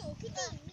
Piccolo,